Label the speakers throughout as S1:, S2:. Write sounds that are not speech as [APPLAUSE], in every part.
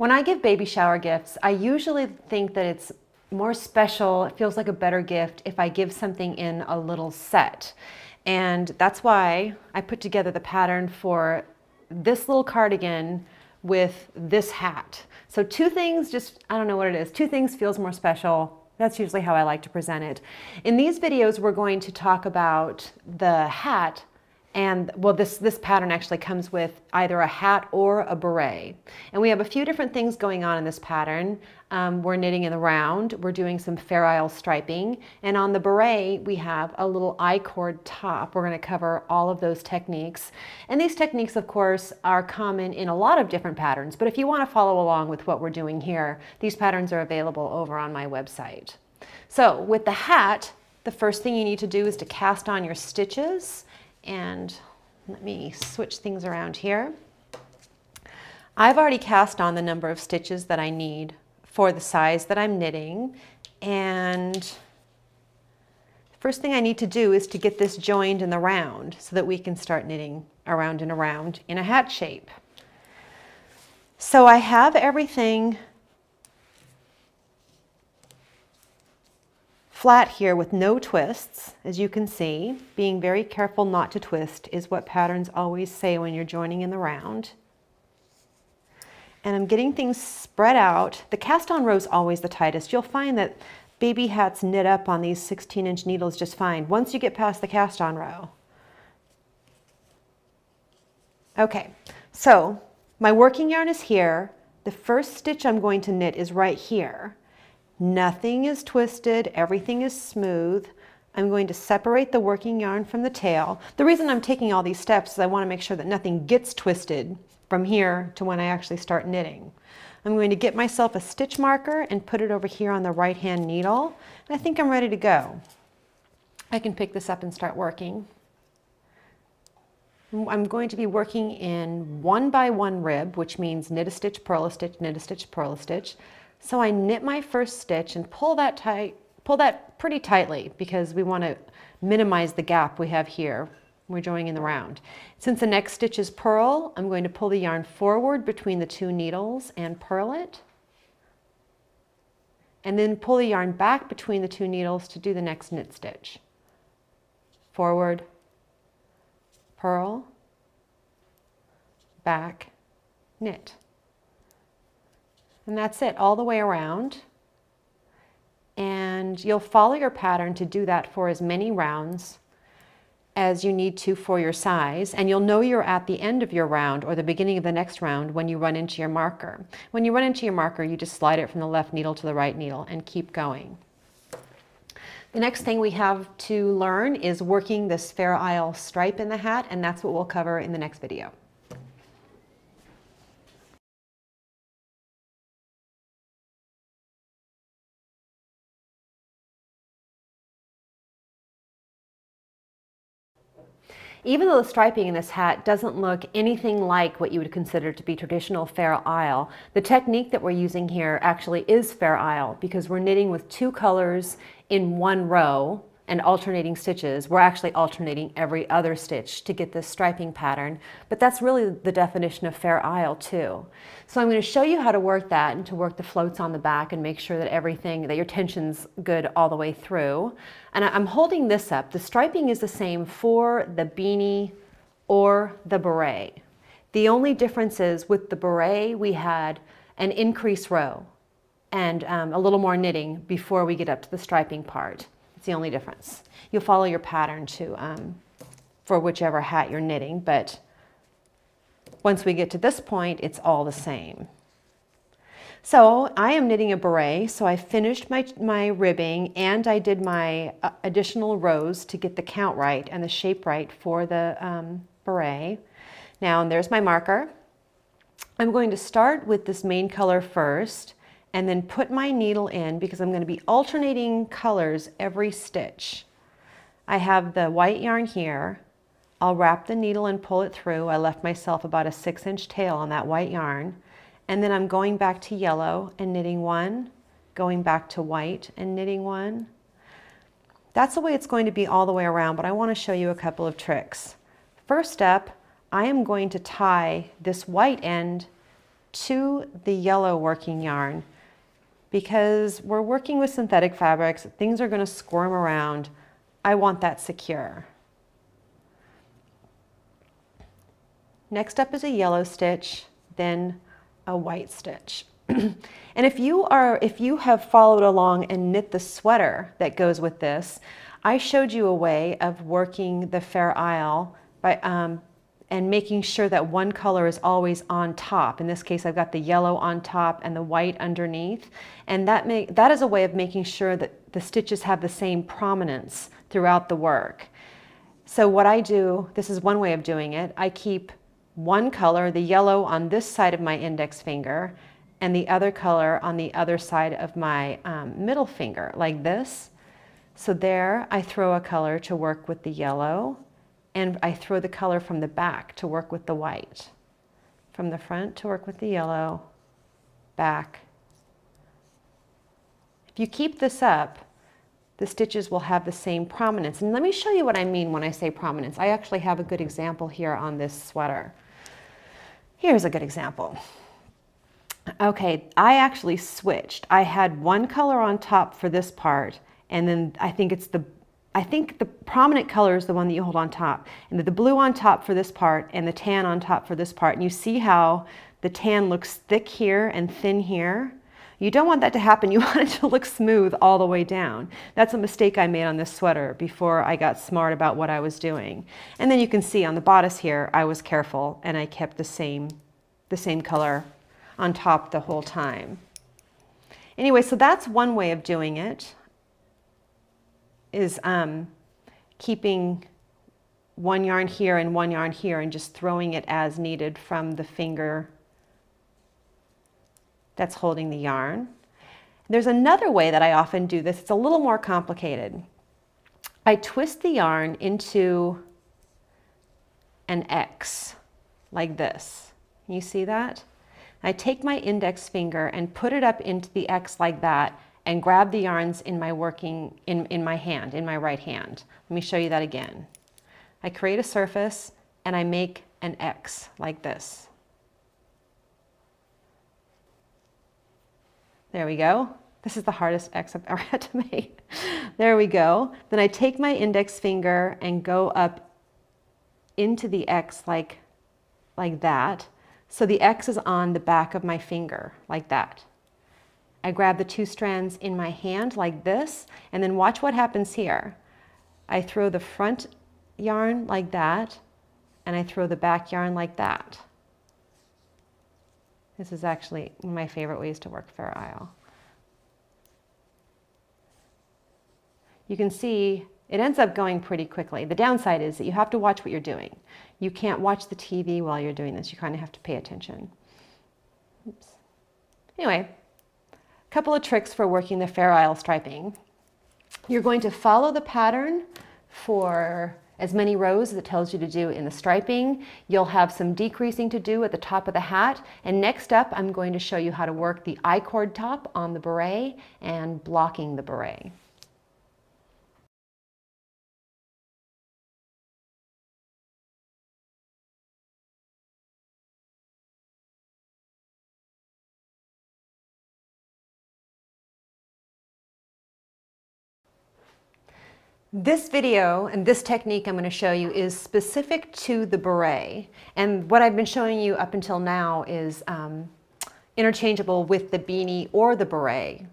S1: When I give baby shower gifts, I usually think that it's more special, it feels like a better gift if I give something in a little set. And that's why I put together the pattern for this little cardigan with this hat. So two things, just, I don't know what it is, two things feels more special. That's usually how I like to present it. In these videos, we're going to talk about the hat and well, this, this pattern actually comes with either a hat or a beret. And we have a few different things going on in this pattern. Um, we're knitting in the round, we're doing some Fair Isle striping, and on the beret we have a little I-cord top. We're going to cover all of those techniques. And these techniques, of course, are common in a lot of different patterns, but if you want to follow along with what we're doing here, these patterns are available over on my website. So with the hat, the first thing you need to do is to cast on your stitches and let me switch things around here. I've already cast on the number of stitches that I need for the size that I'm knitting and the first thing I need to do is to get this joined in the round so that we can start knitting around and around in a hat shape. So I have everything flat here with no twists, as you can see. Being very careful not to twist is what patterns always say when you're joining in the round. And I'm getting things spread out. The cast on row is always the tightest. You'll find that baby hats knit up on these 16 inch needles just fine once you get past the cast on row. Okay, so my working yarn is here. The first stitch I'm going to knit is right here. Nothing is twisted, everything is smooth. I'm going to separate the working yarn from the tail. The reason I'm taking all these steps is I want to make sure that nothing gets twisted from here to when I actually start knitting. I'm going to get myself a stitch marker and put it over here on the right hand needle. And I think I'm ready to go. I can pick this up and start working. I'm going to be working in one by one rib, which means knit a stitch, purl a stitch, knit a stitch, purl a stitch. So I knit my first stitch and pull that tight, pull that pretty tightly because we want to minimize the gap we have here. We're joining in the round. Since the next stitch is purl, I'm going to pull the yarn forward between the two needles and purl it. And then pull the yarn back between the two needles to do the next knit stitch. Forward, purl, back, knit. And that's it all the way around. And you'll follow your pattern to do that for as many rounds as you need to for your size. And you'll know you're at the end of your round or the beginning of the next round when you run into your marker. When you run into your marker, you just slide it from the left needle to the right needle and keep going. The next thing we have to learn is working this Fair Isle stripe in the hat, and that's what we'll cover in the next video. Even though the striping in this hat doesn't look anything like what you would consider to be traditional Fair Isle, the technique that we're using here actually is Fair Isle because we're knitting with two colors in one row and alternating stitches. We're actually alternating every other stitch to get this striping pattern, but that's really the definition of Fair Isle too. So I'm going to show you how to work that and to work the floats on the back and make sure that everything, that your tension's good all the way through. And I'm holding this up. The striping is the same for the beanie or the beret. The only difference is with the beret, we had an increase row and um, a little more knitting before we get up to the striping part. It's the only difference. You'll follow your pattern to, um, for whichever hat you're knitting, but once we get to this point, it's all the same. So I am knitting a beret, so I finished my, my ribbing and I did my uh, additional rows to get the count right and the shape right for the um, beret. Now, and there's my marker. I'm going to start with this main color first and then put my needle in because I'm going to be alternating colors every stitch. I have the white yarn here. I'll wrap the needle and pull it through. I left myself about a six inch tail on that white yarn. And then I'm going back to yellow and knitting one, going back to white and knitting one. That's the way it's going to be all the way around, but I want to show you a couple of tricks. First step, I am going to tie this white end to the yellow working yarn because we're working with synthetic fabrics, things are going to squirm around. I want that secure. Next up is a yellow stitch, then a white stitch. [CLEARS THROAT] and if you are, if you have followed along and knit the sweater that goes with this, I showed you a way of working the Fair Isle by, um, and making sure that one color is always on top. In this case, I've got the yellow on top and the white underneath. And that, that is a way of making sure that the stitches have the same prominence throughout the work. So what I do, this is one way of doing it, I keep one color, the yellow on this side of my index finger, and the other color on the other side of my um, middle finger, like this. So there I throw a color to work with the yellow, and I throw the color from the back to work with the white. From the front to work with the yellow, back. If you keep this up, the stitches will have the same prominence. And let me show you what I mean when I say prominence. I actually have a good example here on this sweater. Here's a good example. Okay, I actually switched. I had one color on top for this part, and then I think it's the I think the prominent color is the one that you hold on top. And the blue on top for this part and the tan on top for this part. And you see how the tan looks thick here and thin here? You don't want that to happen. You [LAUGHS] want it to look smooth all the way down. That's a mistake I made on this sweater before I got smart about what I was doing. And then you can see on the bodice here, I was careful and I kept the same, the same color on top the whole time. Anyway, so that's one way of doing it is um, keeping one yarn here and one yarn here and just throwing it as needed from the finger that's holding the yarn. There's another way that I often do this. It's a little more complicated. I twist the yarn into an X like this. You see that? I take my index finger and put it up into the X like that and grab the yarns in my working, in, in my hand, in my right hand. Let me show you that again. I create a surface and I make an X like this. There we go. This is the hardest X I've [LAUGHS] ever had to make. there we go. Then I take my index finger and go up into the X like, like that. So the X is on the back of my finger, like that. I grab the two strands in my hand like this, and then watch what happens here. I throw the front yarn like that, and I throw the back yarn like that. This is actually one of my favorite ways to work Fair Isle. You can see it ends up going pretty quickly. The downside is that you have to watch what you're doing. You can't watch the TV while you're doing this. You kind of have to pay attention. Oops. Anyway, couple of tricks for working the Fair Isle striping. You're going to follow the pattern for as many rows as it tells you to do in the striping. You'll have some decreasing to do at the top of the hat. And next up, I'm going to show you how to work the I-cord top on the beret and blocking the beret. This video and this technique I'm going to show you is specific to the beret. And what I've been showing you up until now is um, interchangeable with the beanie or the beret.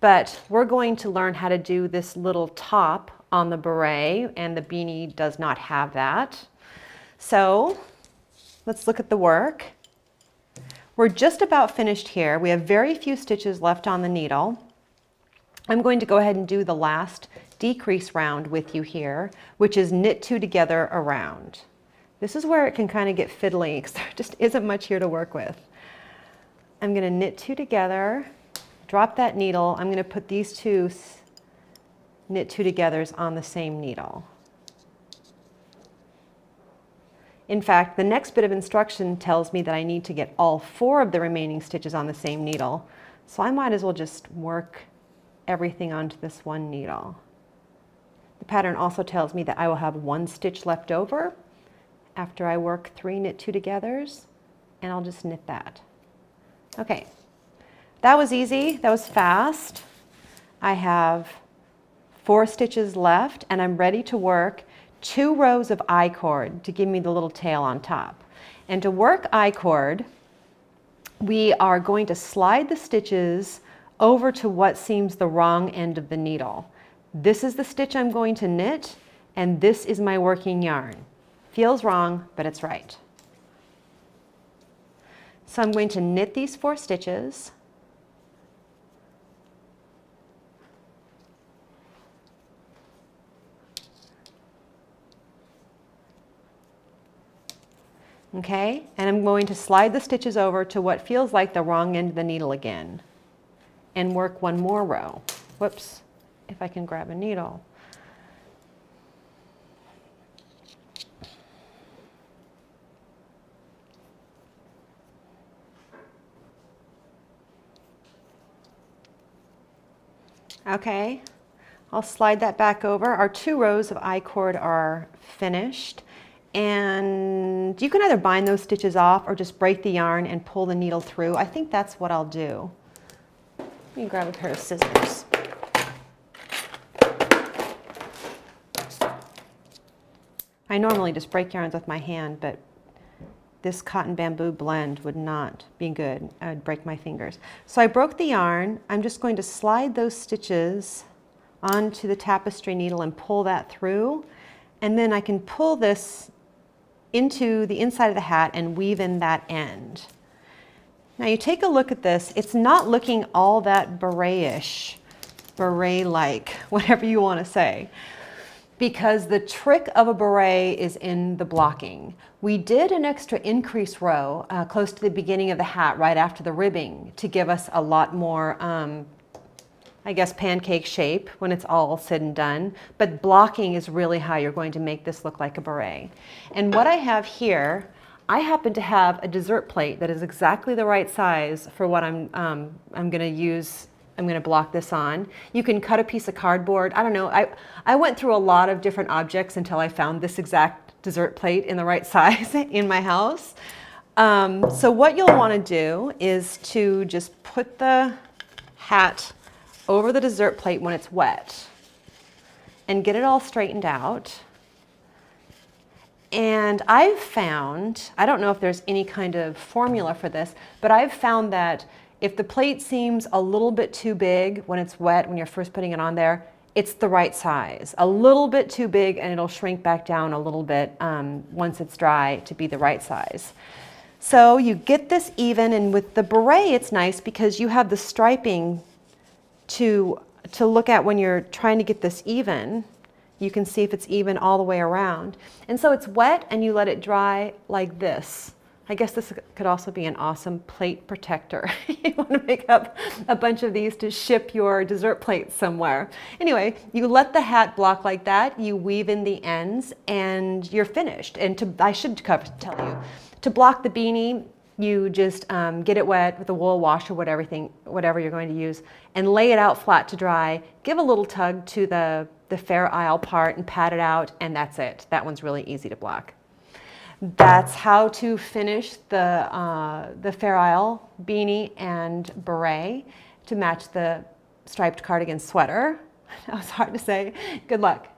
S1: But we're going to learn how to do this little top on the beret and the beanie does not have that. So let's look at the work. We're just about finished here. We have very few stitches left on the needle. I'm going to go ahead and do the last decrease round with you here, which is knit two together around. This is where it can kind of get fiddly because [LAUGHS] there just isn't much here to work with. I'm going to knit two together, drop that needle. I'm going to put these two knit two togethers on the same needle. In fact, the next bit of instruction tells me that I need to get all four of the remaining stitches on the same needle. So I might as well just work everything onto this one needle. The pattern also tells me that I will have one stitch left over after I work three knit two togethers and I'll just knit that. Okay, that was easy, that was fast. I have four stitches left and I'm ready to work two rows of I-cord to give me the little tail on top. And to work I-cord, we are going to slide the stitches over to what seems the wrong end of the needle. This is the stitch I'm going to knit and this is my working yarn. Feels wrong, but it's right. So I'm going to knit these four stitches. Okay, and I'm going to slide the stitches over to what feels like the wrong end of the needle again and work one more row. Whoops, if I can grab a needle. Okay, I'll slide that back over. Our two rows of I-cord are finished. And you can either bind those stitches off or just break the yarn and pull the needle through. I think that's what I'll do. Let me grab a pair of scissors. I normally just break yarns with my hand, but this cotton bamboo blend would not be good. I would break my fingers. So I broke the yarn. I'm just going to slide those stitches onto the tapestry needle and pull that through. And then I can pull this into the inside of the hat and weave in that end. Now you take a look at this, it's not looking all that beret-ish, beret-like, [LAUGHS] whatever you want to say because the trick of a beret is in the blocking. We did an extra increase row uh, close to the beginning of the hat right after the ribbing to give us a lot more, um, I guess, pancake shape when it's all said and done. But blocking is really how you're going to make this look like a beret. And what I have here, I happen to have a dessert plate that is exactly the right size for what I'm, um, I'm going to use I'm going to block this on. You can cut a piece of cardboard. I don't know. I, I went through a lot of different objects until I found this exact dessert plate in the right [LAUGHS] size in my house. Um, so what you'll want to do is to just put the hat over the dessert plate when it's wet and get it all straightened out. And I've found, I don't know if there's any kind of formula for this, but I've found that if the plate seems a little bit too big when it's wet, when you're first putting it on there, it's the right size. A little bit too big and it'll shrink back down a little bit um, once it's dry to be the right size. So you get this even and with the beret it's nice because you have the striping to, to look at when you're trying to get this even. You can see if it's even all the way around. And so it's wet and you let it dry like this. I guess this could also be an awesome plate protector. [LAUGHS] you want to make up a bunch of these to ship your dessert plates somewhere. Anyway, you let the hat block like that, you weave in the ends, and you're finished. And to, I should tell you, to block the beanie, you just um, get it wet with a wool wash or whatever, thing, whatever you're going to use, and lay it out flat to dry. Give a little tug to the, the Fair Isle part and pat it out, and that's it. That one's really easy to block. That's how to finish the, uh, the Fair Isle beanie and beret to match the striped cardigan sweater. [LAUGHS] That was hard to say. Good luck.